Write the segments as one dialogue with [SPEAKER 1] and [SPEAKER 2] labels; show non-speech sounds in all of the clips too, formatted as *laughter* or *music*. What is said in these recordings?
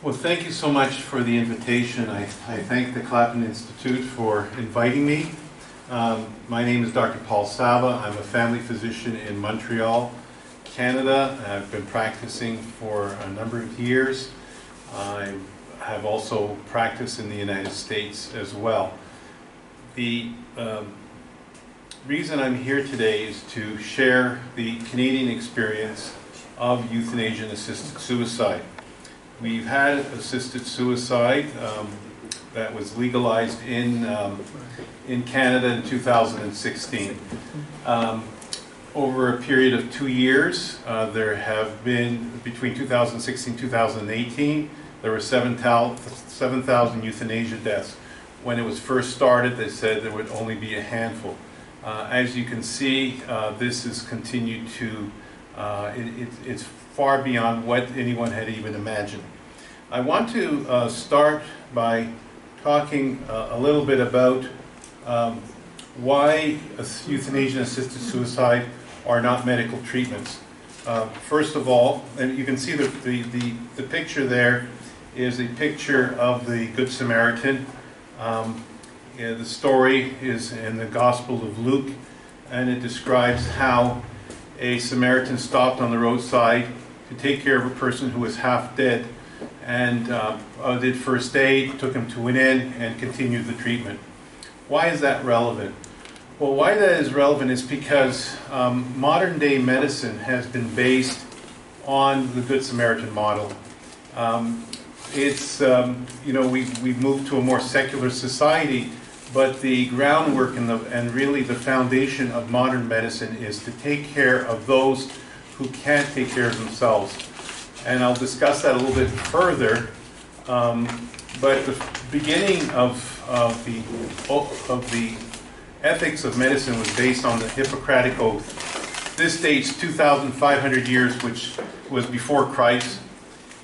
[SPEAKER 1] Well, thank you so much for the invitation. I, I thank the Clapham Institute for inviting me. Um, my name is Dr. Paul Saba. I'm a family physician in Montreal, Canada. I've been practicing for a number of years. I have also practiced in the United States as well. The um, reason I'm here today is to share the Canadian experience of euthanasia-assisted suicide. We've had assisted suicide um, that was legalized in, um, in Canada in 2016. Um, over a period of two years, uh, there have been, between 2016 and 2018, there were 7,000 euthanasia deaths. When it was first started, they said there would only be a handful. Uh, as you can see, uh, this has continued to, uh, it, it, it's far beyond what anyone had even imagined. I want to uh, start by talking uh, a little bit about um, why euthanasia-assisted suicide are not medical treatments. Uh, first of all, and you can see the, the, the, the, picture there is a picture of the Good Samaritan. Um, yeah, the story is in the Gospel of Luke, and it describes how a Samaritan stopped on the roadside to take care of a person who was half dead and uh, did first aid, took him to an inn, and continued the treatment. Why is that relevant? Well, why that is relevant is because um, modern day medicine has been based on the Good Samaritan model. Um, it's, um, you know, we, we've moved to a more secular society, but the groundwork and, the, and really the foundation of modern medicine is to take care of those who can't take care of themselves. And I'll discuss that a little bit further. Um, but the beginning of, of, the, of the ethics of medicine was based on the Hippocratic Oath. This dates 2,500 years, which was before Christ,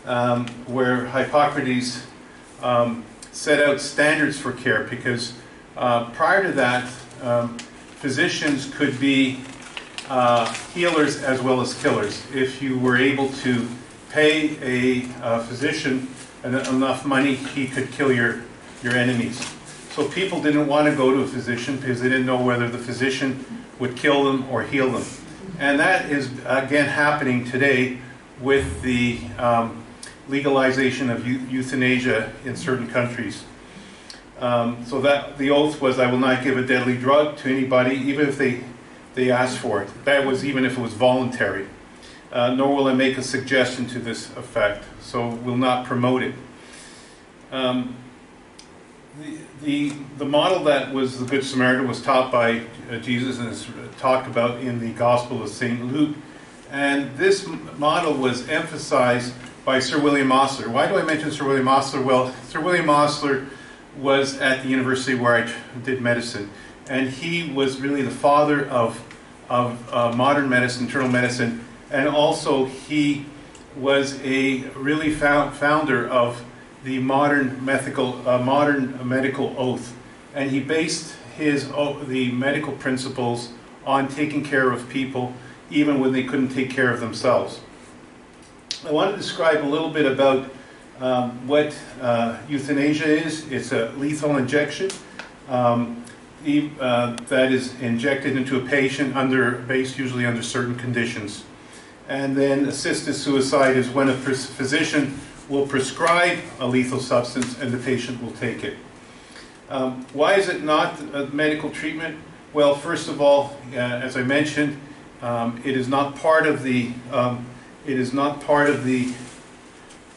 [SPEAKER 1] um, where Hippocrates um, set out standards for care because uh, prior to that, um, physicians could be uh, healers as well as killers. If you were able to pay a, a physician enough money, he could kill your, your enemies. So people didn't want to go to a physician because they didn't know whether the physician would kill them or heal them. And that is, again, happening today with the um, legalization of euthanasia in certain countries. Um, so that the oath was, I will not give a deadly drug to anybody, even if they they asked for it. That was even if it was voluntary. Uh, nor will I make a suggestion to this effect, so will not promote it. Um, the, the, the model that was the Good Samaritan was taught by uh, Jesus and is talked about in the Gospel of St. Luke. And this model was emphasized by Sir William Osler. Why do I mention Sir William Osler? Well, Sir William Osler was at the university where I did medicine and he was really the father of, of uh, modern medicine, internal medicine, and also he was a really found, founder of the modern medical, uh, modern medical oath, and he based his the medical principles on taking care of people even when they couldn't take care of themselves. I want to describe a little bit about um, what uh, euthanasia is. It's a lethal injection. Um, uh, that is injected into a patient under, based usually under certain conditions. And then assisted suicide is when a physician will prescribe a lethal substance and the patient will take it. Um, why is it not a medical treatment? Well, first of all, uh, as I mentioned, um, it is not part of the, um, it is not part of the,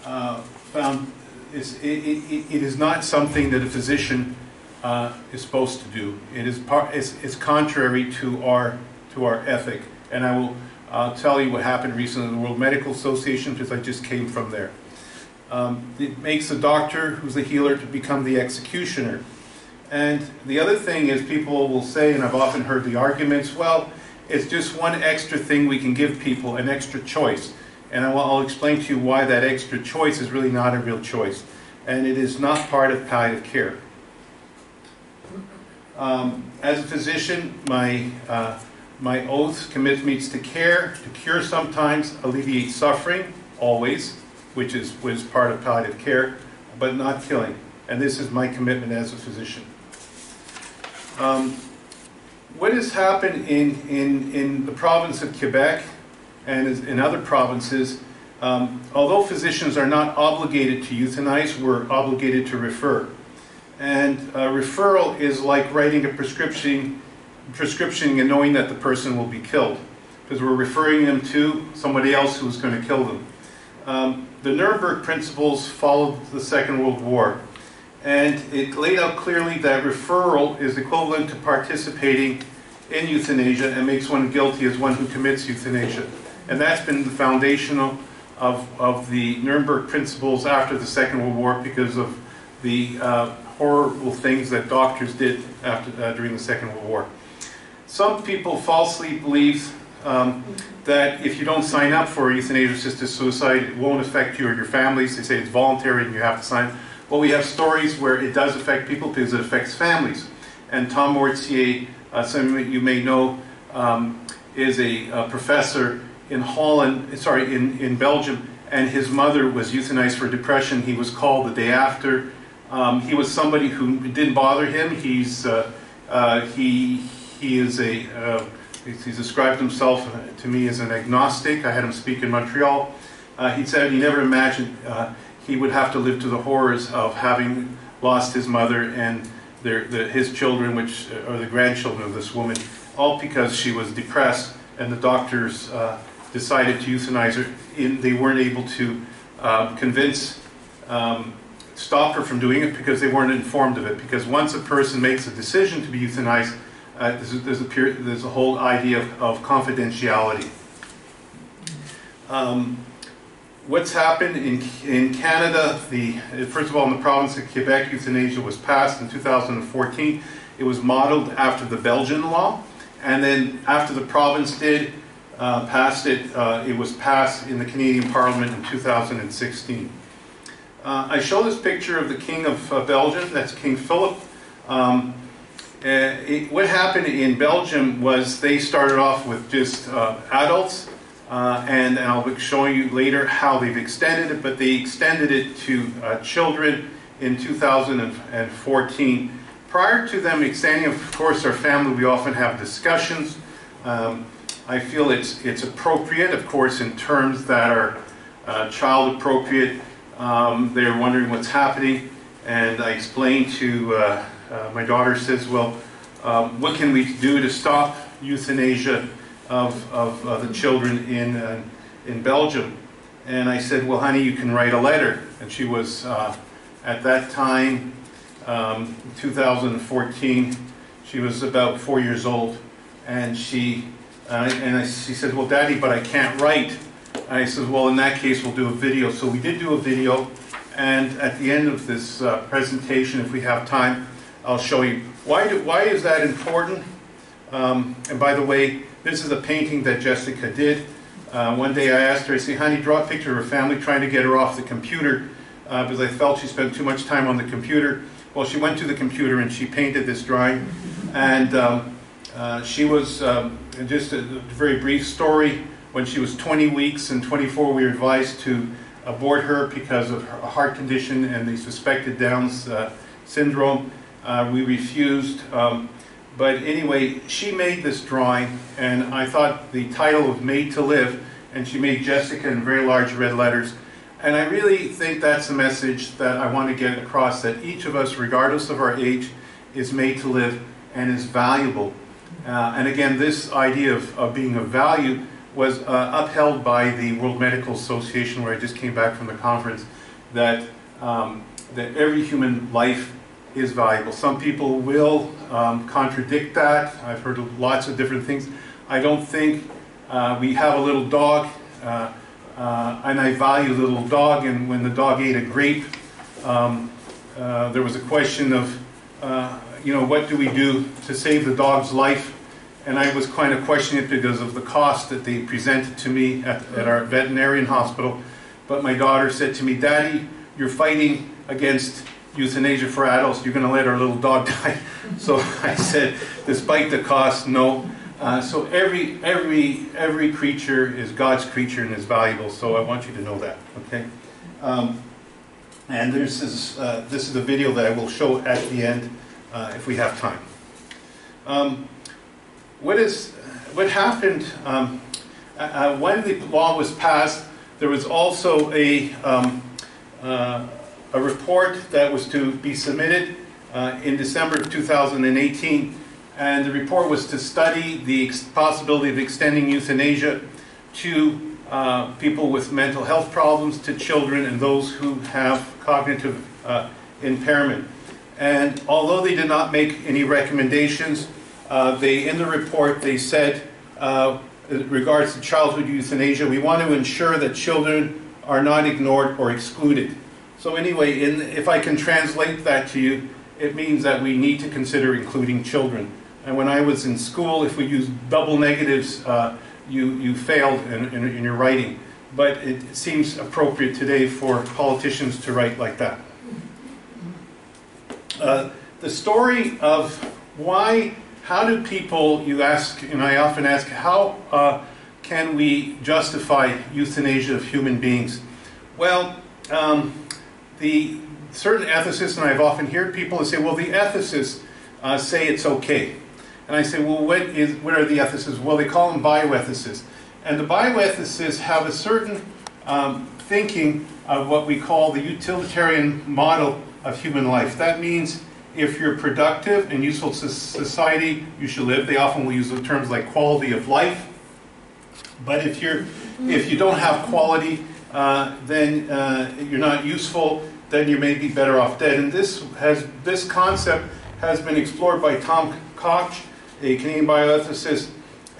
[SPEAKER 1] uh, found, it, it, it is not something that a physician uh, is supposed to do. It is it's, it's, contrary to our, to our ethic. And I will uh, tell you what happened recently in the World Medical Association because I just came from there. Um, it makes the doctor who's the healer to become the executioner. And the other thing is people will say, and I've often heard the arguments, well, it's just one extra thing we can give people, an extra choice. And I will, I'll explain to you why that extra choice is really not a real choice. And it is not part of palliative care. Um, as a physician, my, uh, my oath commits me to care, to cure sometimes, alleviate suffering, always. which is was part of palliative care, but not killing. And this is my commitment as a physician. Um, what has happened in, in, in the province of Quebec and in other provinces, um, although physicians are not obligated to euthanize, we're obligated to refer. And a referral is like writing a prescription, prescription and knowing that the person will be killed, because we're referring them to somebody else who's going to kill them. Um, the Nuremberg principles followed the Second World War, and it laid out clearly that referral is equivalent to participating in euthanasia and makes one guilty as one who commits euthanasia. And that's been the foundational of, of the Nuremberg principles after the Second World War because of the uh, horrible things that doctors did after, uh, during the Second World War. Some people falsely believe um, that if you don't sign up for euthanasia-assisted suicide, it won't affect you or your families. They say it's voluntary and you have to sign. Well, we have stories where it does affect people because it affects families. And Tom Mortier, uh, some of you may know, um, is a, a, professor in Holland, sorry, in, in Belgium, and his mother was euthanized for depression. He was called the day after. Um, he was somebody who didn't bother him. He's, uh, uh, he, he is a, uh, he's described himself to me as an agnostic. I had him speak in Montreal. Uh, he said he never imagined uh, he would have to live to the horrors of having lost his mother and their, the, his children, which are the grandchildren of this woman, all because she was depressed and the doctors uh, decided to euthanize her. In, they weren't able to uh, convince, um, stop her from doing it because they weren't informed of it. Because once a person makes a decision to be euthanized, uh, there's, a, there's, a period, there's, a, whole idea of, of confidentiality. Um, what's happened in, in Canada, the, first of all, in the province of Quebec, euthanasia was passed in 2014. It was modeled after the Belgian law. And then after the province did, uh, it, uh, it was passed in the Canadian Parliament in 2016. Uh, I show this picture of the King of uh, Belgium, that's King Philip. Um, uh, it, what happened in Belgium was they started off with just uh, adults, and, and, I'll be showing you later how they've extended it, but they extended it to children in 2014. Prior to them extending, of course, our family, we often have discussions. Um, I feel it's, it's appropriate, of course, in terms that are uh, child appropriate. Um, they're wondering what's happening, and I explained to uh, uh, my daughter says, well, um, what can we do to stop euthanasia of, of uh, the children in, uh, in Belgium? And I said, well, honey, you can write a letter. And she was, uh, at that time, um, 2014, she was about four years old, and she and I, she said, well, Daddy, but I can't write. And I said, well, in that case, we'll do a video. So we did do a video. And at the end of this uh, presentation, if we have time, I'll show you. Why, do, why is that important? Um, and by the way, this is a painting that Jessica did. Uh, one day I asked her, I said, honey, draw a picture of her family, trying to get her off the computer uh, because I felt she spent too much time on the computer. Well, she went to the computer and she painted this drawing. And um, uh, she was, um, just a, very brief story, when she was 20 weeks and 24, we were advised to abort her because of her heart condition and the suspected Down's uh, syndrome. Uh, we refused. Um, but anyway, she made this drawing, and I thought the title was Made to Live, and she made Jessica in very large red letters. And I really think that's the message that I want to get across, that each of us, regardless of our age, is made to live and is valuable uh, and again, this idea of, of being of value was uh, upheld by the World Medical Association, where I just came back from the conference, that, um, that every human life is valuable. Some people will um, contradict that. I've heard lots of different things. I don't think uh, we have a little dog, uh, uh, and I value the little dog, and when the dog ate a grape, um, uh, there was a question of, you know, what do we do to save the dog's life? And I was kind of questioning it because of the cost that they presented to me at, at our veterinarian hospital. But my daughter said to me, Daddy, you're fighting against euthanasia for adults. You're going to let our little dog *laughs* die. So I said, despite the cost, no. Uh, so every every every creature is God's creature and is valuable. So I want you to know that. Okay. Um, and this is, uh, this is a video that I will show at the end uh, if we have time. Um, what, is, what happened um, uh, when the law was passed, there was also a, um, uh, a report that was to be submitted uh, in December of 2018, and the report was to study the possibility of extending euthanasia to uh, people with mental health problems, to children, and those who have cognitive uh, impairment. And although they did not make any recommendations, uh, they in the report they said, uh, regards to childhood euthanasia, we want to ensure that children are not ignored or excluded. So anyway, in, if I can translate that to you, it means that we need to consider including children. And when I was in school, if we used double negatives, uh, you, you failed in, in, in your writing. But it seems appropriate today for politicians to write like that. Uh, the story of why, how do people, you ask, and I often ask, how uh, can we justify euthanasia of human beings? Well, um, the certain ethicists, and I've often heard people say, well, the ethicists uh, say it's okay. And I say, well, what, is, what are the ethicists? Well, they call them bioethicists. And the bioethicists have a certain um, thinking of what we call the utilitarian model of human life. That means if you're productive and useful to society, you should live. They often will use the terms like quality of life. But if you're if you don't have quality, uh, then uh, you're not useful. Then you may be better off dead. And this has this concept has been explored by Tom Koch, a Canadian bioethicist,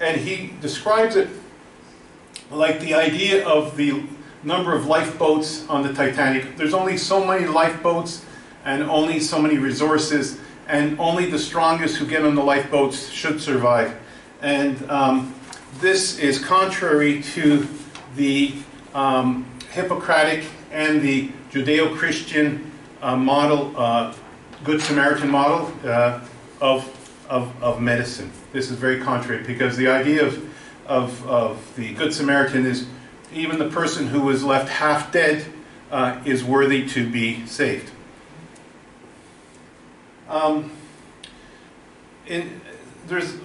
[SPEAKER 1] and he describes it like the idea of the number of lifeboats on the Titanic. There's only so many lifeboats and only so many resources, and only the strongest who get on the lifeboats should survive. And um, this is contrary to the um, Hippocratic and the Judeo Christian uh, model, uh, Good Samaritan model uh, of, of, of medicine. This is very contrary because the idea of, of, of the Good Samaritan is even the person who was left half dead uh, is worthy to be saved. Um, in, there's,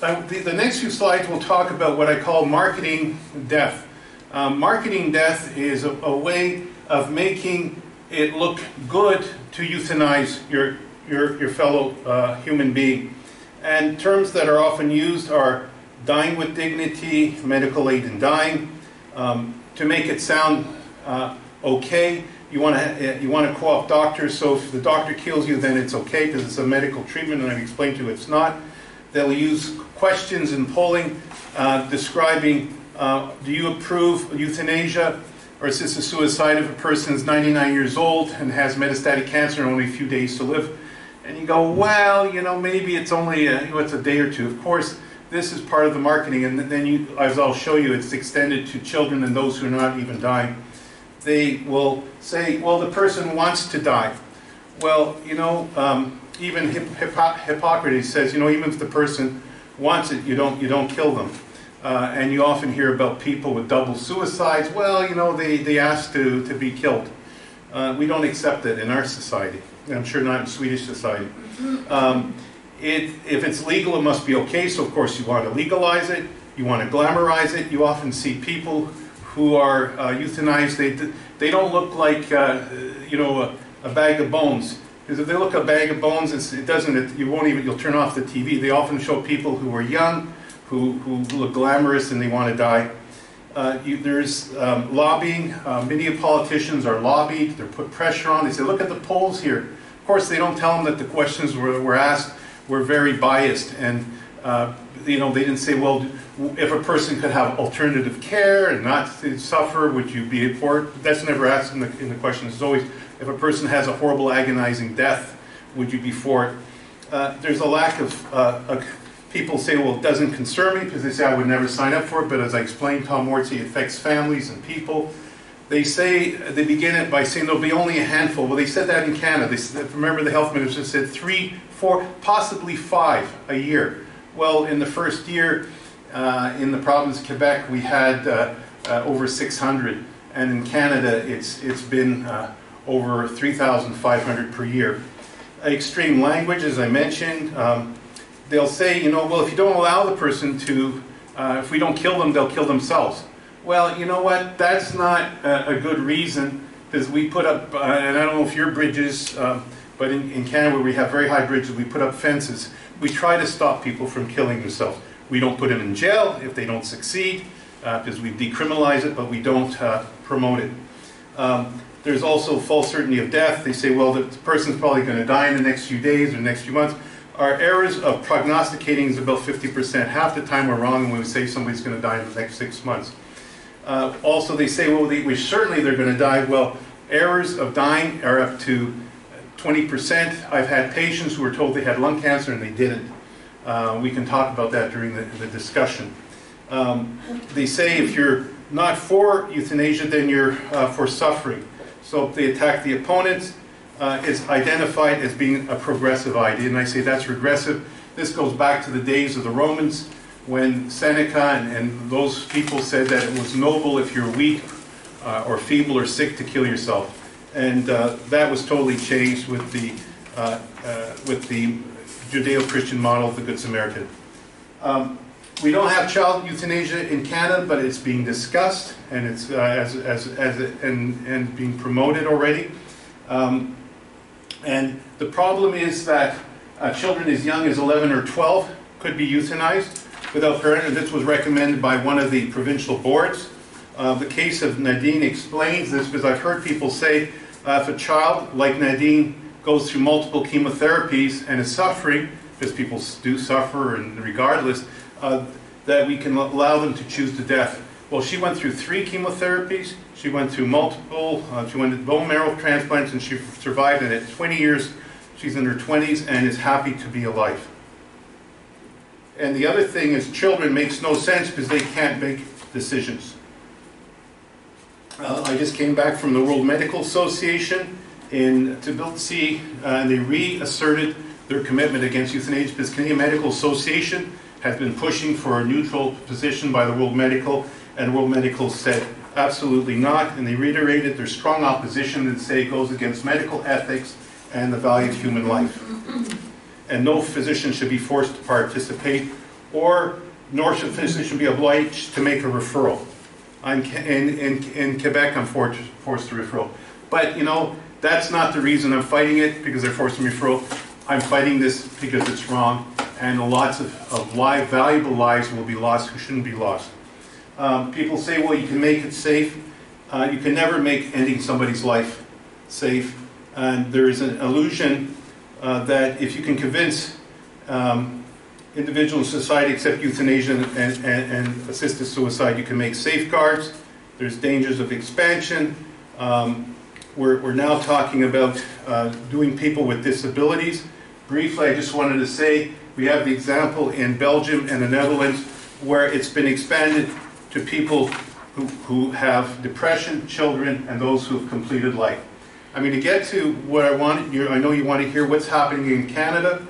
[SPEAKER 1] the, the, next few slides will talk about what I call marketing death. Um, marketing death is a, a, way of making it look good to euthanize your, your, your fellow uh, human being. And terms that are often used are dying with dignity, medical aid in dying, um, to make it sound uh, okay, you want to you want to co-opt doctors. So if the doctor kills you, then it's okay because it's a medical treatment, and I've explained to you it's not. They'll use questions and polling uh, describing: uh, Do you approve euthanasia, or a suicide if a person is 99 years old and has metastatic cancer and only a few days to live? And you go, well, you know, maybe it's only a, it's a day or two. Of course, this is part of the marketing, and then you, as I'll show you, it's extended to children and those who are not even dying they will say, well, the person wants to die. Well, you know, um, even Hippocrates says, you know, even if the person wants it, you don't, you don't kill them. Uh, and you often hear about people with double suicides. Well, you know, they, they ask to, to be killed. Uh, we don't accept it in our society. I'm sure not in Swedish society. Um, it, if it's legal, it must be okay. So, of course, you want to legalize it. You want to glamorize it. You often see people who are uh, euthanized, they, they don't look like, uh, you know, a, a, bag of bones. Because if they look a bag of bones, it doesn't, it, you won't even, you'll turn off the TV. They often show people who are young, who, who look glamorous and they want to die. Uh, you, there's um, lobbying. Uh, many politicians are lobbied. They're put pressure on. They say, look at the polls here. Of course, they don't tell them that the questions were, were asked were very biased. And, uh, you know, they didn't say, well, if a person could have alternative care and not suffer, would you be for it? That's never asked in the, in the question. It's always, if a person has a horrible agonizing death, would you be for it? Uh, there's a lack of, uh, people say, well, it doesn't concern me because they say I would never sign up for it, but as I explained, Tom Mortier, affects families and people. They say, they begin it by saying there'll be only a handful. Well, they said that in Canada. Said, remember the health minister said three, four, possibly five a year. Well, in the first year, uh, in the province of Quebec, we had uh, uh, over 600. and in Canada, it's, it's been uh, over 3,500 per year. Extreme language, as I mentioned, um, they'll say, you know, well, if you don't allow the person to, if we don't kill them, they'll kill themselves. Well, you know what? That's not a, a good reason because we put up, and I don't know if your bridges, um, but in, in Canada we have very high bridges, we put up fences. We try to stop people from killing themselves. We don't put them in jail if they don't succeed because uh, we decriminalize it, but we don't uh, promote it. Um, there's also false certainty of death. They say, well, the person's probably going to die in the next few days or next few months. Our errors of prognosticating is about 50%. Half the time we're wrong when we say somebody's going to die in the next six months. Uh, also, they say, well, they, we certainly they're going to die. Well, errors of dying are up to 20%. I've had patients who were told they had lung cancer and they didn't. Uh, we can talk about that during the, the discussion. Um, they say if you're not for euthanasia, then you're uh, for suffering. So if they attack the opponents, uh, it's identified as being a progressive idea. And I say that's regressive. This goes back to the days of the Romans when Seneca and, and those people said that it was noble if you're weak uh, or feeble or sick to kill yourself. And uh, that was totally changed with the, uh, with the Judeo-Christian model of the Good Samaritan. Um, we don't have child euthanasia in Canada, but it's being discussed and it's uh, as, as, as and, and being promoted already. Um, and the problem is that uh, children as young as 11 or 12 could be euthanized without parent, and this was recommended by one of the provincial boards. Uh, the case of Nadine explains this because I've heard people say uh, if a child like Nadine goes through multiple chemotherapies and is suffering, because people do suffer and regardless, uh, that we can allow them to choose to death. Well, she went through three chemotherapies. She went through multiple, uh, she went to bone marrow transplants and she survived. And at 20 years, she's in her 20s and is happy to be alive. And the other thing is children makes no sense because they can't make decisions. Uh, I just came back from the World Medical Association in Tbilisi, uh, and they reasserted their commitment against euthanasia because Canadian Medical Association has been pushing for a neutral position by the World Medical, and World Medical said absolutely not, and they reiterated their strong opposition and say it goes against medical ethics and the value of human life. And no physician should be forced to participate, or nor should physician be obliged to make a referral. I'm in, in, in Quebec, I'm forced, forced to referral. But, you know, that's not the reason I'm fighting it, because they're forced to referral. I'm fighting this because it's wrong, and lots of, of live, valuable lives will be lost who shouldn't be lost. Um, people say, well, you can make it safe. Uh, you can never make ending somebody's life safe. And there is an illusion uh, that if you can convince um, individuals in society accept euthanasia and, and, and, assisted suicide, you can make safeguards. There's dangers of expansion. Um, we're, we're, now talking about uh, doing people with disabilities. Briefly, I just wanted to say we have the example in Belgium and the Netherlands where it's been expanded to people who, who have depression, children, and those who have completed life. I mean, to get to what I want, I know you want to hear what's happening in Canada.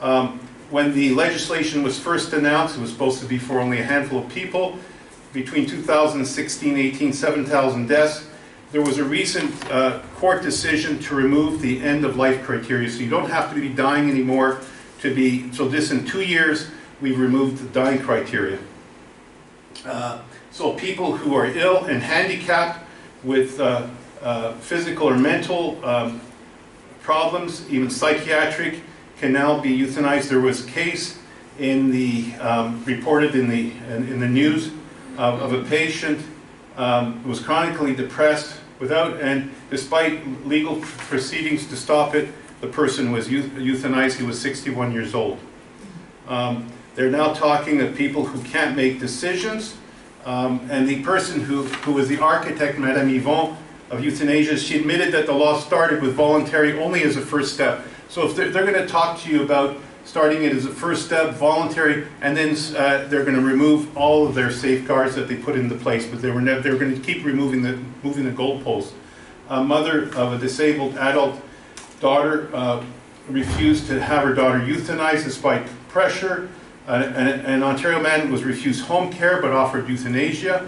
[SPEAKER 1] Um, when the legislation was first announced, it was supposed to be for only a handful of people. Between 2016 18, 7,000 deaths. There was a recent uh, court decision to remove the end of life criteria, so you don't have to be dying anymore to be, so this in two years, we've removed the dying criteria. Uh, so people who are ill and handicapped with uh, uh physical or mental um, problems, even psychiatric, can now be euthanized. There was a case in the um, reported in the in, in the news of, of, a patient um, who was chronically depressed without and despite legal proceedings to stop it, the person was euthanized. He was 61 years old. Um, they're now talking of people who can't make decisions. Um, and the person who, who was the architect, Madame Hivon, of euthanasia, she admitted that the law started with voluntary only as a first step. So if they're, they're going to talk to you about starting it as a first step, voluntary, and then uh, they're going to remove all of their safeguards that they put into place, but they were never, they were going to keep removing the moving the goalposts. A mother of a disabled adult daughter uh, refused to have her daughter euthanized despite pressure. Uh, an, an, Ontario man was refused home care but offered euthanasia.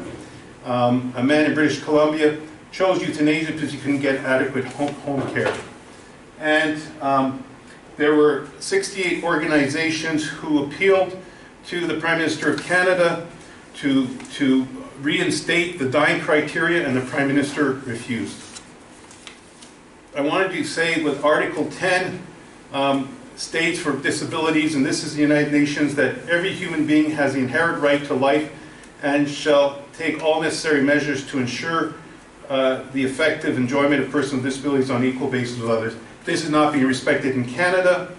[SPEAKER 1] um, a man in British Columbia chose euthanasia because he couldn't get adequate home, home care. And um, there were 68 organizations who appealed to the Prime Minister of Canada to, to reinstate the dying criteria, and the Prime Minister refused. I wanted to say with Article 10 um, states for disabilities, and this is the United Nations, that every human being has the inherent right to life and shall take all necessary measures to ensure uh, the effective enjoyment of persons with disabilities on equal basis with others. This is not being respected in Canada.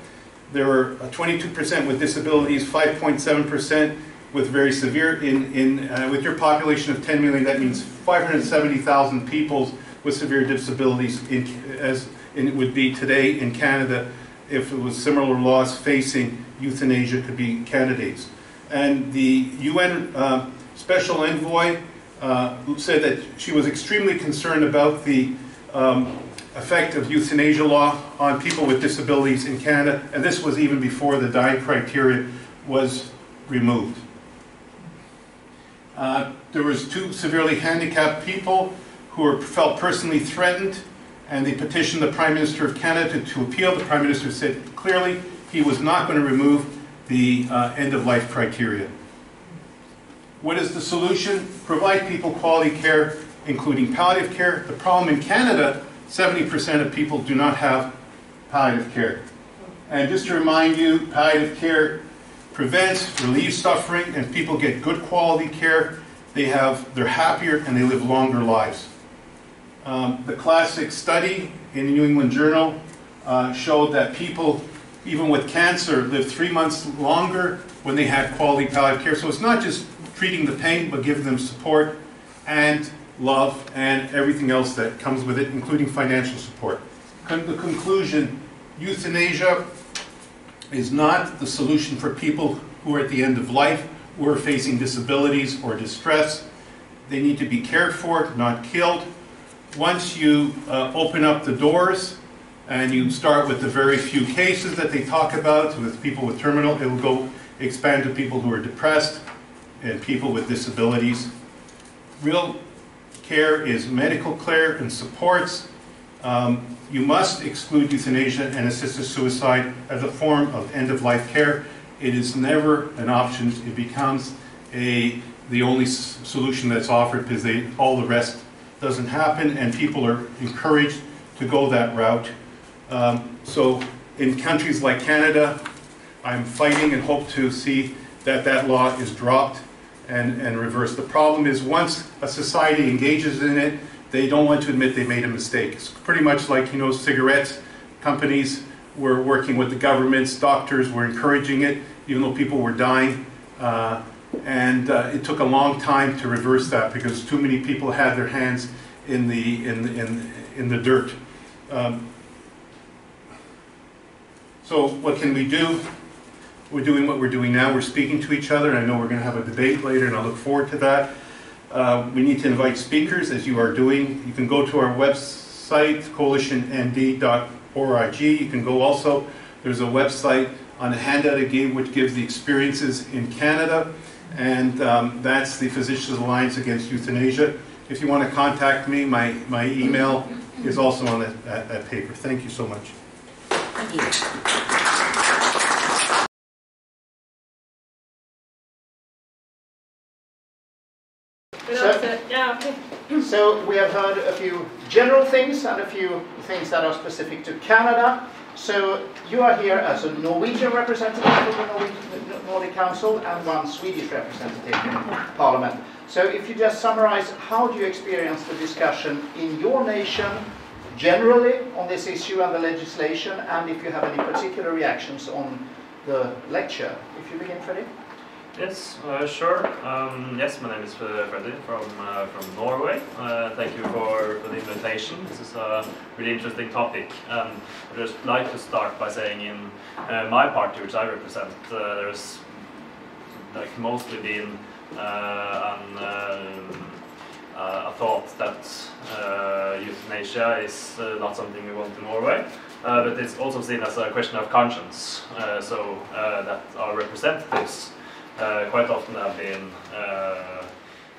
[SPEAKER 1] There are 22% with disabilities, 5.7% with very severe. In, in uh, with your population of 10 million, that means 570,000 people with severe disabilities, in, as it would be today in Canada if it was similar laws facing euthanasia could be candidates. And the UN uh, Special Envoy uh, said that she was extremely concerned about the um, effect of euthanasia law on people with disabilities in Canada, and this was even before the dying criteria was removed. Uh, there was two severely handicapped people who were, felt personally threatened, and they petitioned the Prime Minister of Canada to, to appeal. The Prime Minister said clearly he was not going to remove the uh, end-of-life criteria. What is the solution? Provide people quality care, including palliative care. The problem in Canada, 70% of people do not have palliative care. And just to remind you, palliative care prevents, relieves suffering, and people get good quality care. They have, they're happier and they live longer lives. Um, the classic study in the New England Journal uh, showed that people, even with cancer, live three months longer when they had quality palliative care. So it's not just treating the pain, but giving them support and love and everything else that comes with it, including financial support. Con the conclusion, euthanasia is not the solution for people who are at the end of life, who are facing disabilities or distress. They need to be cared for, not killed. Once you uh, open up the doors and you start with the very few cases that they talk about with people with terminal, it will go expand to people who are depressed, and people with disabilities. Real care is medical care and supports. Um, you must exclude euthanasia and assisted suicide as a form of end-of-life care. It is never an option. It becomes a the only solution that's offered because they, all the rest doesn't happen, and people are encouraged to go that route. Um, so in countries like Canada, I'm fighting and hope to see that that law is dropped and, and reverse. The problem is once a society engages in it, they don't want to admit they made a mistake. It's pretty much like, you know, cigarettes companies were working with the governments, doctors were encouraging it, even though people were dying. Uh, and uh, it took a long time to reverse that because too many people had their hands in the, in, in, in the dirt. Um, so what can we do? We're doing what we're doing now. We're speaking to each other, and I know we're going to have a debate later, and I look forward to that. Uh, we need to invite speakers, as you are doing. You can go to our website, coalitionnd.org. You can go also, there's a website on a handout I gave which gives the experiences in Canada, and um, that's the Physicians Alliance Against Euthanasia. If you want to contact me, my, my email is also on that, that, that paper. Thank you so much. Thank you.
[SPEAKER 2] So we have heard a few general things and a few things that are specific to Canada. So you are here as a Norwegian representative from the Norwegian, Nordic Council and one Swedish representative in Parliament. So if you just summarize, how do you experience the discussion in your nation generally on this issue and the legislation, and if you have any particular reactions on the lecture? If you begin, Freddy.
[SPEAKER 3] Yes, uh, sure. Um, yes, my name is uh, Freddy from uh, from Norway. Uh, thank you for, for the invitation. This is a really interesting topic. Um, I'd just like to start by saying in uh, my party, which I represent, uh, there's like mostly been an, a thought that euthanasia is not something we want in Norway. but it's also seen as a question of conscience, so that our representatives quite often have been uh,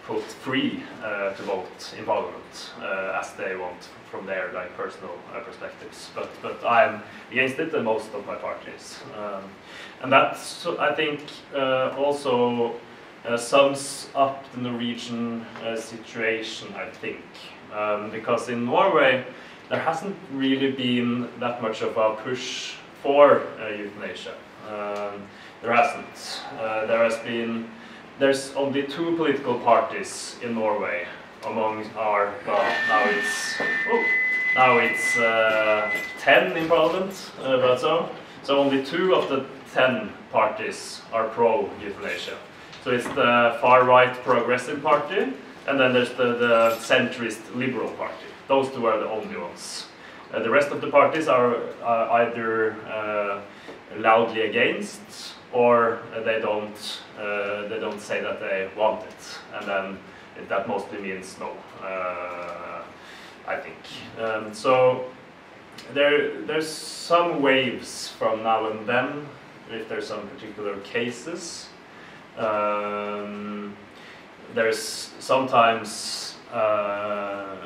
[SPEAKER 3] quote free uh, to vote in parliament uh, as they want from their like personal uh, perspectives. But but I'm against it, and most of my parties. Um, and that I think also sums up the Norwegian situation. I think um, because in Norway there hasn't really been that much of a push for euthanasia. Um, there hasn't. Uh, there has been. There's only two political parties in Norway among our. Well, now it's. Oh, now it's uh, ten in parliament, uh, but so. So only two of the ten parties are pro euthanasia. So it's the far right progressive party, and then there's the, the centrist liberal party. Those two are the only ones. Uh, the rest of the parties are uh, either loudly against or they don't uh, they don't say that they want it, and then it, that mostly means no. Uh, I think um, so. There there's some waves from now and then if there's some particular cases. Um, there's sometimes uh,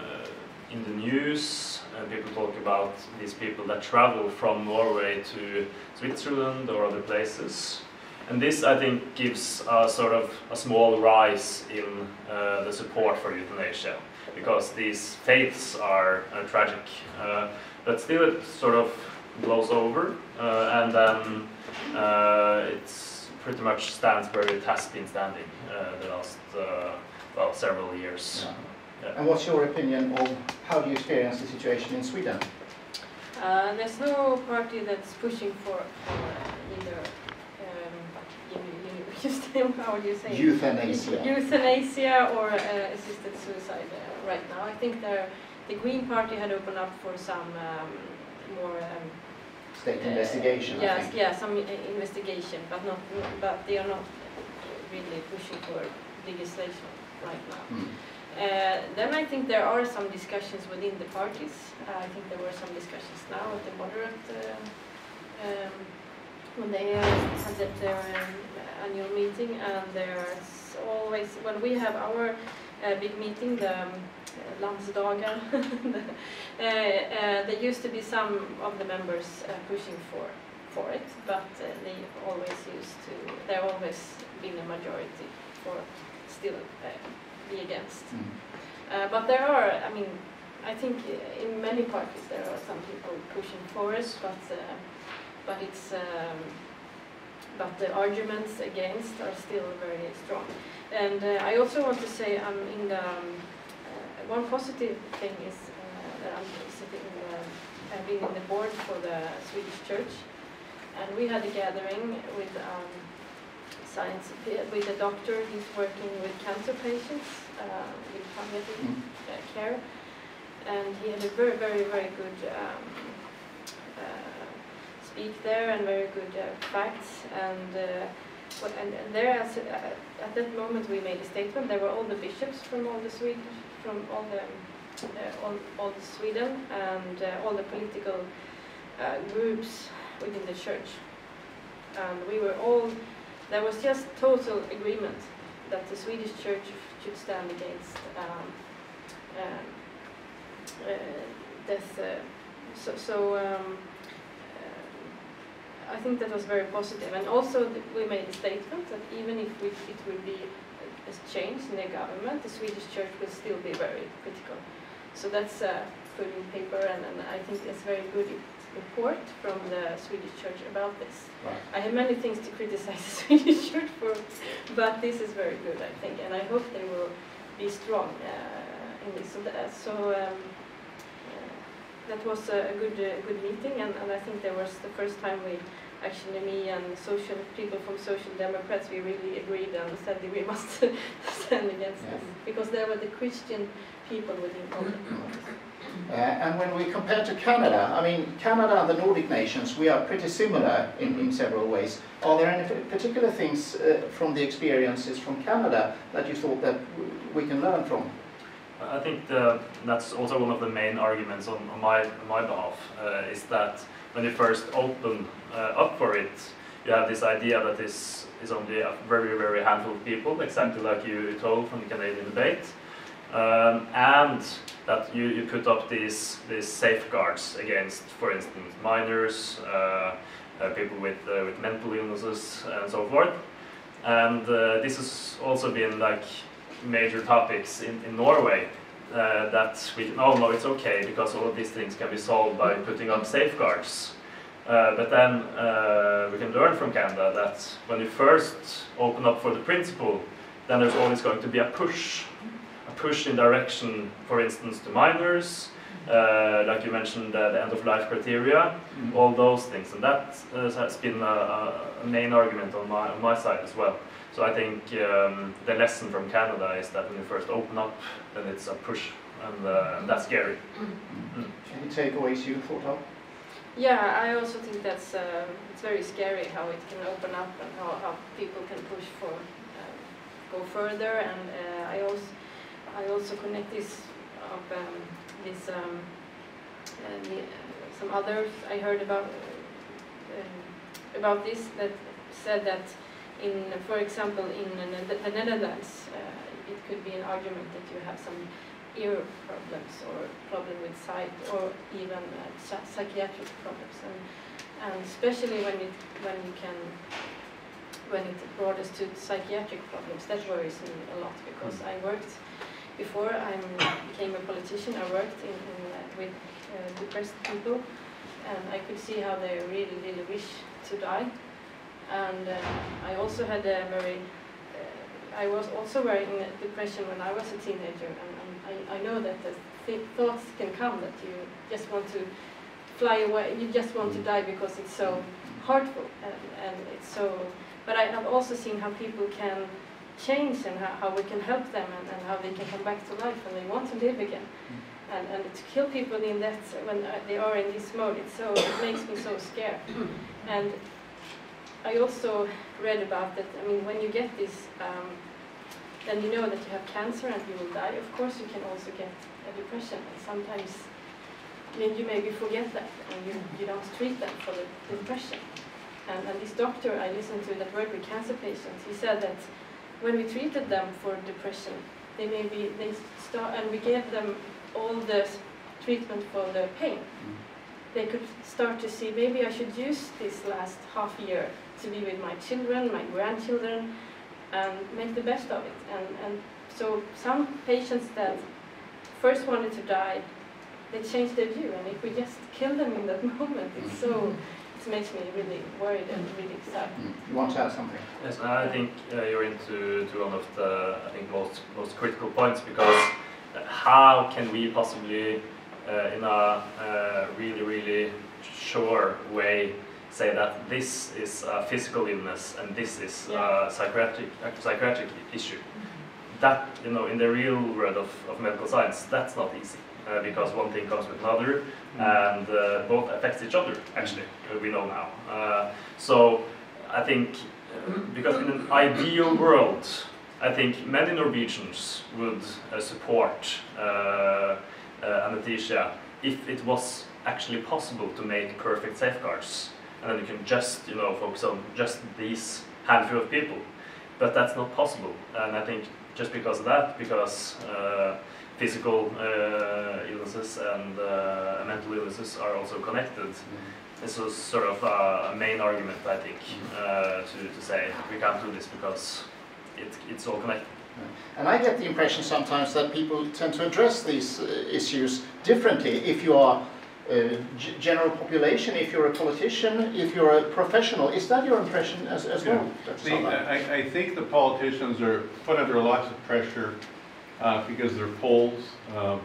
[SPEAKER 3] in the news uh, people talk about these people that travel from Norway to Switzerland or other places. And this, I think, gives a sort of a small rise in uh, the support for euthanasia because these faiths are uh, tragic. Uh, but still, it sort of blows over, uh, and then uh, it's pretty much stands where it has been standing the last well several years.
[SPEAKER 2] Yeah.
[SPEAKER 3] Yeah.
[SPEAKER 2] And what's your opinion of how do you experience the situation in Sweden?
[SPEAKER 4] Uh, there's no party that's pushing for, either um, how *laughs* you say?
[SPEAKER 2] Euthanasia.
[SPEAKER 4] euthanasia or uh, assisted suicide uh, right now. I think the the Green Party had opened up for some um, more um,
[SPEAKER 2] State
[SPEAKER 4] uh,
[SPEAKER 2] investigation,
[SPEAKER 4] Yes, yeah, some i- investigation, but not, but they are not really pushing for legislation right now.
[SPEAKER 2] Mm.
[SPEAKER 4] Uh, then I think there are some discussions within the parties. Uh, I think there were some discussions now at the moderate uh, um, when they had their- um, annual meeting, and there's always when we have our uh, big meeting, the um, *laughs* there used to be some of the members pushing for for it, but they always used to. There always been a majority for still be against.
[SPEAKER 2] Mm.
[SPEAKER 4] Uh, but there are, I mean, I think in many parties there are some people pushing for it, but uh, but it's um, but the arguments against are still very strong. And uh, I also want to say I'm in the um, uh, one positive thing is uh, that I'm sitting in the, I've been in the board for the Swedish Church, and we had a gathering with um, science with a doctor. He's working with cancer patients uh, with palliative
[SPEAKER 2] Mm.
[SPEAKER 4] uh, care, and he had a very, very, very good um, uh, speak there and very good uh, facts. And uh, what, and, and there, as, uh, at that moment, we made a statement. There were all the bishops from all the Sweden, from all the all, all the Sweden, and uh, all the political uh, groups within the church. And we were all there was just total agreement that the Swedish church should stand against um, um, uh, death. Uh, so, so um, uh, I think that was very positive. And also, we made a statement that even if we, it will be a, a change in the government, the Swedish church will still be very critical. So that's uh, put in paper, and, and I think it's very good report from the Swedish church about this.
[SPEAKER 2] Right.
[SPEAKER 4] I have many things to criticize *laughs* the Swedish church for, but this is very good, I think, and I hope they will be strong uh, in this. So, that, so um, uh, that was a good, uh, good meeting, and, and I think that was the first time we actually, me and social people from Social Democrats, we really agreed and said that we *laughs* must stand against
[SPEAKER 2] Yes.
[SPEAKER 4] this because there were the Christian people within all the parties.
[SPEAKER 2] Uh, and when we compare to Canada, I mean, Canada and the Nordic nations, we are pretty similar in, in several ways. Are there any particular things uh, from the experiences from Canada that you thought that we can learn from?
[SPEAKER 3] I think the, that's also one of the main arguments on, on my on my behalf uh, is that when you first open uh, up for it, you have this idea that this is only a very, very handful of people, exactly like you told from the Canadian debate, um, and that you, you put up these, these safeguards against, for instance, minors, uh, uh, people with, uh, with mental illnesses, and so forth. And uh, this has also been like major topics in, in Norway uh, that we can all know it's okay because all of these things can be solved by putting up safeguards. Uh, but then uh, we can learn from Canada that when you first open up for the principle, then there's always going to be a push, a push in direction, for instance, to minors, uh, like you mentioned, uh, the end of life criteria, all those things, and that uh, has been a, a main argument on my on my side as well. So I think um, the lesson from Canada is that when you first open up, then it's a push, and, uh, and that's scary.
[SPEAKER 2] Any takeaways you thought of?
[SPEAKER 4] Yeah, I also think that's um, it's very scary how it can open up and how, how people can push for um, go further. And uh, I also I also connect this of um, this um, uh, the, some others I heard about um, about this that said that in for example in the the Netherlands uh, it could be an argument that you have some ear problems or problem with sight or even uh, psychiatric problems. And and especially when it when you can when it broadens to psychiatric problems that worries me a lot because I worked before I became a politician I worked in, in uh, with uh, depressed people and I could see how they really really wish to die and uh, I also had a very uh, I was also very in depression when I was a teenager, and, and I, I know that the th- thoughts can come that you just want to fly away, you just want to die because it's so hurtful, and, and it's so. But I have also seen how people can change and how, how we can help them, and, and how they can come back to life and they want to live again. And, and to kill people in that when uh, they are in this mode, it's so it makes me so scared. And I also read about that. I mean, when you get this, um, then you know that you have cancer and you will die. Of course, you can also get a depression, and sometimes, I mean, you maybe forget that and you, you don't treat them for the depression. And, and this doctor I listened to that worked with cancer patients, he said that when we treated them for depression, they maybe they start and we gave them all the treatment for the pain. Mm-hmm. They could start to see maybe I should use this last half year to be with my children, my grandchildren, and make the best of it. And, and so some patients that first wanted to die, they changed their view. And if we just kill them in that *laughs* moment, it's so, mm-hmm. It makes me really worried and really sad.
[SPEAKER 2] You want to add something?
[SPEAKER 3] Yes, and I think uh, you're into to one of the I think most most critical points because uh, how can we possibly uh, in a uh, really really sure way say that this is a physical illness and this is a psychiatric a psychiatric issue? That you know in the real world of, of medical science that's not easy. Uh, because one thing comes with another, and uh, both affects each other. Actually, uh, we know now. Uh, so I think uh, because in an ideal world, I think many Norwegians would uh, support uh, uh, euthanasia if it was actually possible to make perfect safeguards, and then you can just you know focus on just these handful of people. But that's not possible, and I think just because of that, because uh, physical uh, illnesses and uh, mental illnesses are also connected. This was sort of a, a main argument, I think, uh, to, to say we can't do this because it, it's all connected.
[SPEAKER 2] And I get the impression sometimes that people tend to address these uh, issues differently. If you are a g- general population, if you're a politician, if you're a professional, is that your impression as, as well? Dr.
[SPEAKER 1] The- I, I think the politicians are put under lots of pressure uh, because they're polls, um,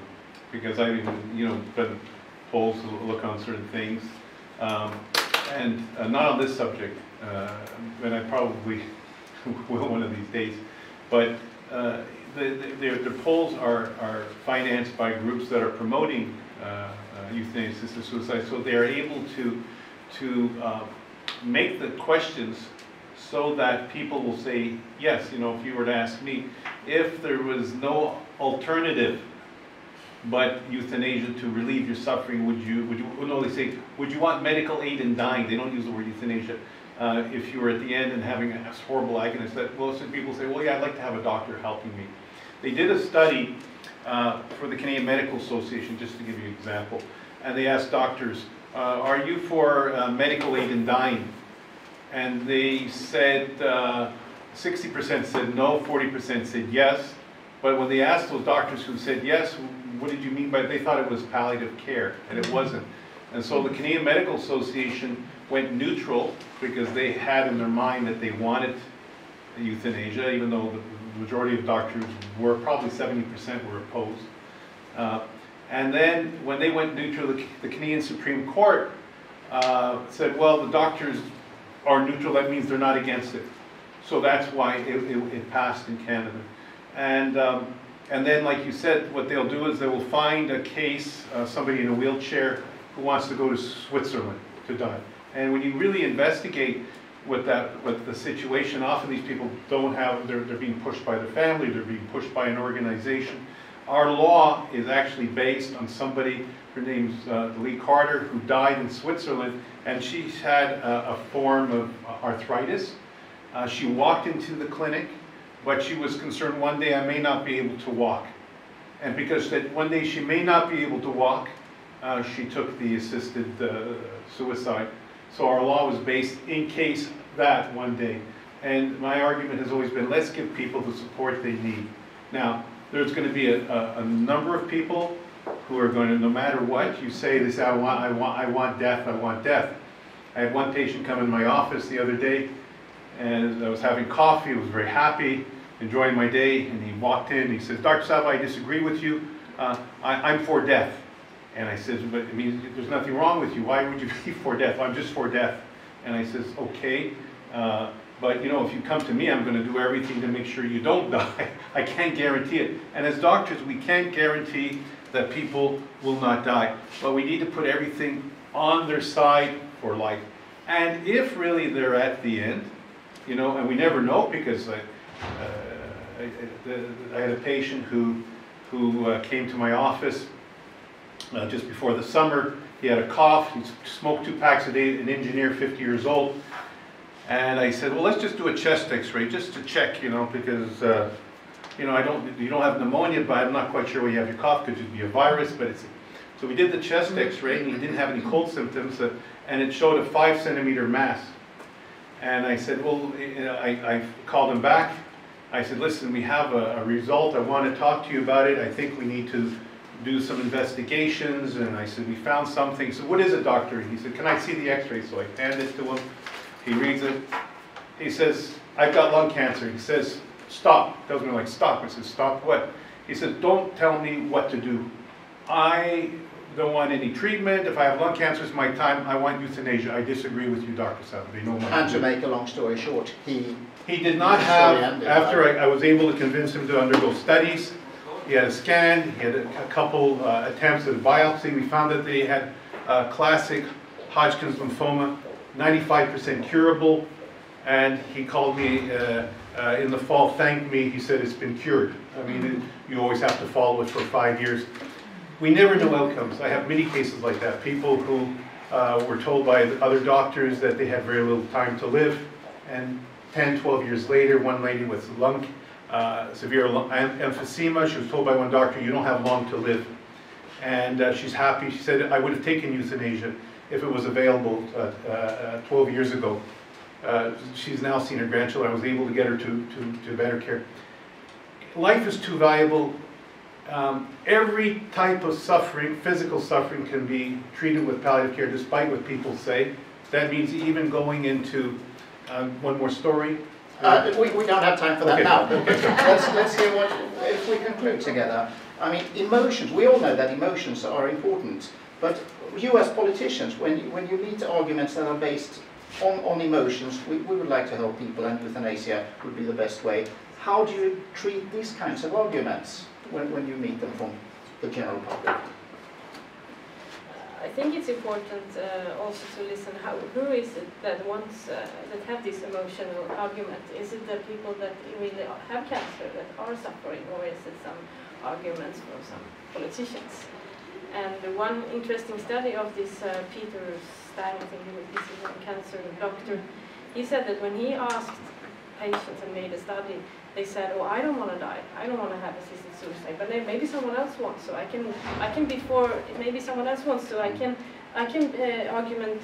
[SPEAKER 1] because I've even, you know, done polls to look on certain things. Um, And uh, not on this subject, uh, and I probably *laughs* will one of these days. But uh, the, the, polls are, are financed by groups that are promoting uh, uh, euthanasia, assisted suicide, so they are able to, to uh, make the questions so that people will say, yes, you know, if you were to ask me, if there was no alternative but euthanasia to relieve your suffering, would you, would you, no, they say, would you want medical aid in dying? They don't use the word euthanasia. uh, if you were at the end and having a horrible agony, that most people say, well, yeah, I'd like to have a doctor helping me. They did a study uh, for the Canadian Medical Association, just to give you an example, and they asked doctors, uh, are you for uh, medical aid in dying? And they said, uh, 60% said no, 40% said yes. But when they asked those doctors who said yes, what did you mean by, it? they thought it was palliative care, and it wasn't. And so the Canadian Medical Association went neutral because they had in their mind that they wanted euthanasia, even though the majority of doctors were, probably 70% were opposed. Uh, and then when they went neutral, the, the Canadian Supreme Court uh, said, well, the doctors are neutral, that means they're not against it. So that's why it, it, it passed in Canada. And, um, and then, like you said, what they'll do is they will find a case, uh, somebody in a wheelchair who wants to go to Switzerland to die. And when you really investigate what that, what the situation, often these people don't have, they're, they're being pushed by their family, they're being pushed by an organization. Our law is actually based on somebody, her name's uh, Lee Carter, who died in Switzerland, and she had a, a form of arthritis. Uh, she walked into the clinic, but she was concerned one day I may not be able to walk. And because that one day she may not be able to walk, uh, she took the assisted uh, suicide. So our law was based in case that one day. And my argument has always been, let's give people the support they need. Now, there's going to be a, a, a number of people who are going to, no matter what you say, they say, I want, I want, I want death, I want death. I had one patient come in my office the other day, and I was having coffee, was very happy, enjoying my day, and he walked in, he says, Dr. Saba, I disagree with you, uh, I, I'm for death. And I said, but I mean, there's nothing wrong with you, why would you *laughs* be for death? I'm just for death. And I says, okay, uh, but you know, if you come to me, I'm going to do everything to make sure you don't *laughs* die. I can't guarantee it. And as doctors, we can't guarantee that people will not die. But we need to put everything on their side for life. And if really they're at the end, you know, and we never know because I, uh, I, I had a patient who, who uh, came to my office uh, just before the summer. He had a cough, he smoked two packs a day, an engineer, 50 years old. And I said, well, let's just do a chest x-ray just to check, you know, because, uh, you know, I don't, you don't have pneumonia, but I'm not quite sure where you have your cough, could it be a virus, but it's, so we did the chest x-ray and he didn't have any cold symptoms, uh, and it showed a five centimeter mass. And I said, well, I, I called him back. I said, listen, we have a, a result. I want to talk to you about it. I think we need to do some investigations. And I said, we found something. So what is it, doctor? He said, can I see the x-ray? So I hand it to him. He reads it. He says, I've got lung cancer. He says, stop. Tells me like, stop. I says stop what? He says, don't tell me what to do. I don't want any treatment. If I have lung cancer, it's my time. I want euthanasia. I disagree with you, Dr. They No
[SPEAKER 2] And to make a long story short, he...
[SPEAKER 1] He did not have, after I, I was able to convince him to undergo studies, he had a scan, he had a, a couple uh, attempts at a biopsy. We found that they had uh, classic Hodgkin's lymphoma, 95% curable. And he called me uh, uh, in the fall, thanked me. He said, it's been cured. I mean, it, you always have to follow it for five years. We never know outcomes. I have many cases like that. People who uh, were told by other doctors that they had very little time to live. And 10, 12 years later, one lady with lung, uh, severe lung emphysema, she was told by one doctor, you don't have long to live. And uh, she's happy. She said, I would have taken euthanasia if it was available uh, uh, 12 years ago. Uh, she's now seen her grandchildren. I was able to get her to, to, to better care. Life is too valuable um, every type of suffering, physical suffering, can be treated with palliative care, despite what people say. That means even going into um, one more story.
[SPEAKER 2] Uh, we, we don't have time for that
[SPEAKER 1] okay.
[SPEAKER 2] now. let's, let's hear what, if we conclude together. I mean, emotions, we all know that emotions are important, but you as politicians, when you, when you meet arguments that are based on, on emotions, we, we would like to help people and euthanasia would be the best way. How do you treat these kinds of arguments? when, when you meet them from the general public?
[SPEAKER 4] I think it's important uh, also to listen how who is it that wants uh, that have this emotional argument? Is it the people that really have cancer that are suffering, or is it some arguments from some politicians? And one interesting study of this uh, Peter Stein, I think this is a cancer doctor, he said that when he asked patients and made a study, they said, "Oh, I don't want to die. I don't want to have assisted suicide, but maybe someone else wants. So I can, I can before maybe someone else wants to. I can, I can uh, argument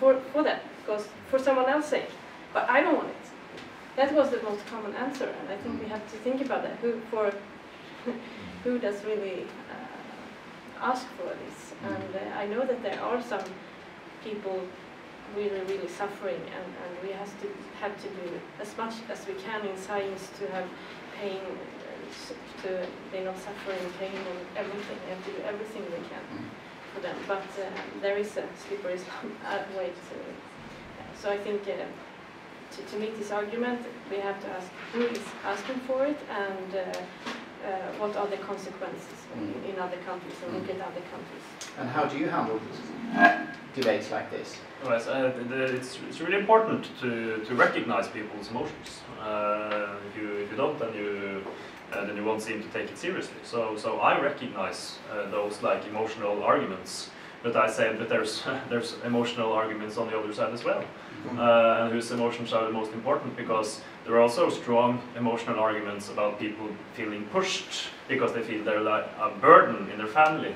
[SPEAKER 4] for for that because for someone else's sake, but I don't want it." That was the most common answer, and I think we have to think about that. Who for *laughs* who does really uh, ask for this? And uh, I know that there are some people really, really suffering, and, and we have to have to do as much as we can in science to have pain, uh, to they're not suffering pain and everything. We have to do everything we can for them. But uh, there is a slippery slope *laughs* uh, way to. So I think. Uh, to, to make this argument, we have to ask who is asking for it and uh, what are the consequences in, in other countries and look at other countries.
[SPEAKER 2] And how do you handle debates like this?
[SPEAKER 3] Well, so, uh, the- the- it's, it's really important to, to recognize people's emotions. Uh, if, you, if you don't, then you uh, then you won't seem to take it seriously. So so I recognize uh, those like emotional arguments, but I say that there's *laughs* there's emotional arguments on the other side as well, uh, and whose emotions are the most important because there are also strong emotional arguments about people feeling pushed because they feel they're like a burden in their family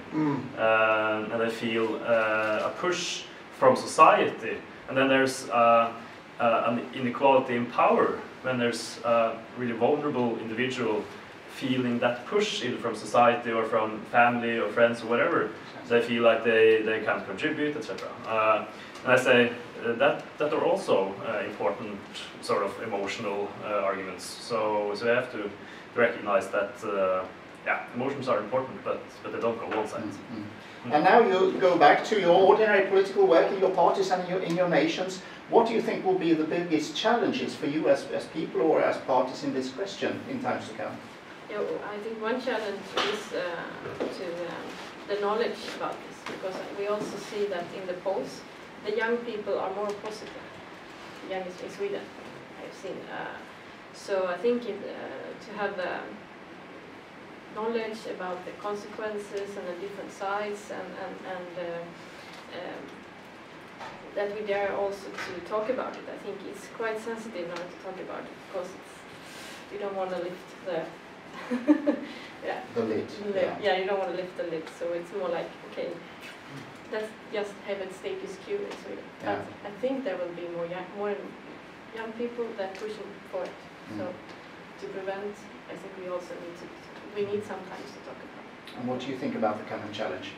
[SPEAKER 3] uh, and they feel uh, a push from society. And then there's uh, uh, an inequality in power when there's a really vulnerable individual feeling that push either from society or from family or friends or whatever. They feel like they, they can't contribute, etc. Uh, and I say that that are also uh, important sort of emotional uh, arguments. So so we have to recognize that uh, yeah, emotions are important, but but they don't go one side.
[SPEAKER 2] And now you go back to your ordinary political work in your parties and your, in your nations. What do you think will be the biggest challenges for you as, as people or as parties in this question in times to come?
[SPEAKER 4] Yeah, well, I think one challenge is uh, to um, the knowledge about this because we also see that in the polls, the young people are more positive. Youngest in Sweden, I've seen. Uh, so I think it, uh, to have um, knowledge about the consequences and the different sides and, and, and uh, um, that we dare also to talk about it. I think it's quite sensitive now to talk about it because it's, you don't want to lift the *laughs* yeah.
[SPEAKER 2] The lid.
[SPEAKER 4] Yeah. yeah, you don't want to lift the lid, so it's more like, okay, let's just have it status quo in Sweden.
[SPEAKER 2] Yeah.
[SPEAKER 4] But I think there will be more young, more young people that pushing for it. So
[SPEAKER 2] Mm.
[SPEAKER 4] to prevent, I think we also need to, we need sometimes to talk about it.
[SPEAKER 2] And what do you think about the coming challenge?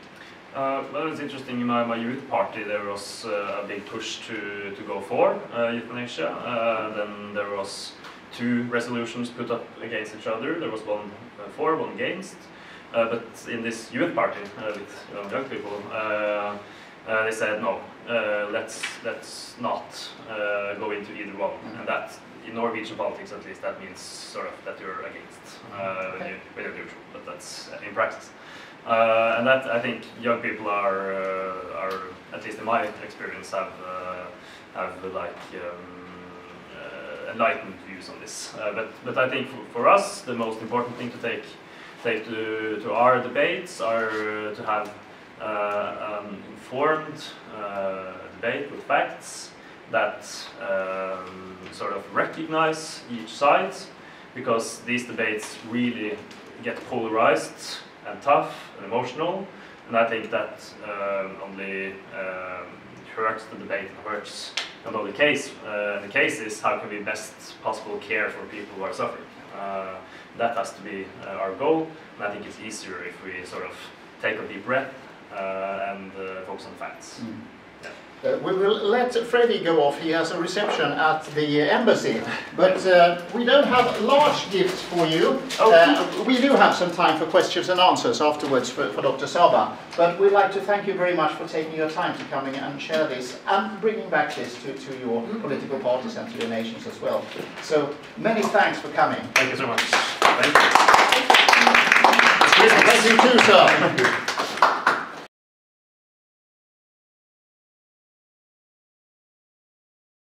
[SPEAKER 3] Uh, well, it's interesting. In my, my youth party, there was uh, a big push to, to go for uh, euthanasia. Uh, then there was two resolutions put up against each other. There was one uh, for, one against. Uh, but in this youth party uh, with you know, young people, uh, uh, they said no. Uh, let's let's not uh, go into either one. And that in Norwegian politics, at least, that means sort of that you're against uh, when, you, when you're neutral. But that's in practice. Uh, and that I think young people are uh, are at least in my experience have uh, have like um, enlightened views on this. Uh, but but I think for, for us the most important thing to take take to, to our debates are to have uh, an informed uh, debate with facts that um, sort of recognize each side because these debates really get polarized and tough and emotional. And I think that um, only um, hurts the debate and hurts only the case. Uh, the case is how can we best possible care for people who are suffering. Uh, that has to be uh, our goal. And I think it's easier if we sort of take a deep breath uh, and uh, focus on facts.
[SPEAKER 2] Uh, we will let Freddy go off. He has a reception at the embassy. But uh, we don't have large gifts for you.
[SPEAKER 3] Oh.
[SPEAKER 2] Uh, we do have some time for questions and answers afterwards for, for Dr. Saba. But we'd like to thank you very much for taking your time to coming and share this and bringing back this to, to your political parties and to your nations as well. So many thanks for coming.
[SPEAKER 3] Thank you so much. Thank you.
[SPEAKER 2] Thank you too, sir.